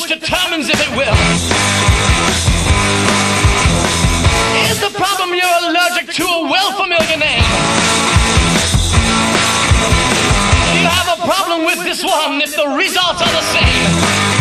which determines if it will. Is the problem you're allergic to a well-familiar name? Do You have a problem with this one if the results are the same.